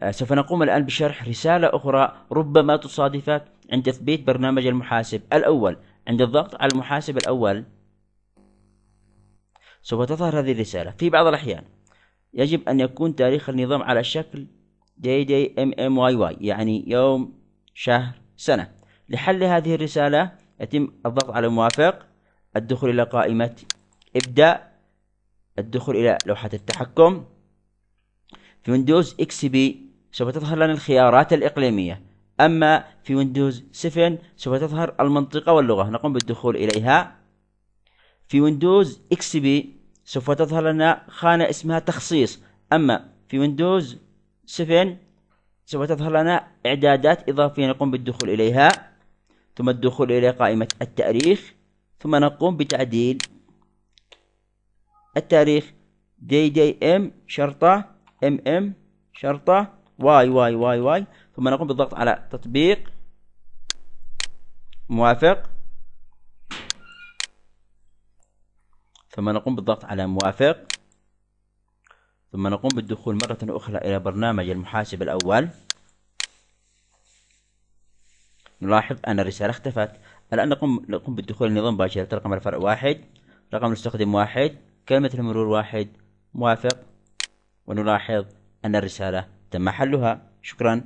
آه، سوف نقوم الآن بشرح رسالة أخرى ربما تصادفك عند تثبيت برنامج المحاسب. الأول عند الضغط على المحاسب الأول سوف تظهر هذه الرسالة. في بعض الأحيان يجب أن يكون تاريخ النظام على شكل DD MM YY يعني يوم شهر سنة. لحل هذه الرسالة يتم الضغط على موافق الدخول إلى قائمة ابدأ الدخول إلى لوحة التحكم. في Windows XP سوف تظهر لنا الخيارات الإقليمية. أما في Windows 7 سوف تظهر المنطقة واللغة. نقوم بالدخول إليها. في Windows XP سوف تظهر لنا خانة اسمها تخصيص. أما في Windows 7 سوف تظهر لنا إعدادات إضافية. نقوم بالدخول إليها. ثم الدخول إلى قائمة التاريخ. ثم نقوم بتعديل التاريخ. دي دي إم شرطة إم إم شرطة. واي واي واي واي. ثم نقوم بالضغط على تطبيق. موافق. ثم نقوم بالضغط على موافق. ثم نقوم بالدخول مرة أخرى إلى برنامج المحاسب الأول. نلاحظ أن الرسالة اختفت. الآن نقوم نقوم بالدخول للنظام مباشرة رقم الفرع واحد. رقم المستخدم واحد. كلمة المرور واحد. موافق. ونلاحظ أن الرسالة تم حلها شكرا.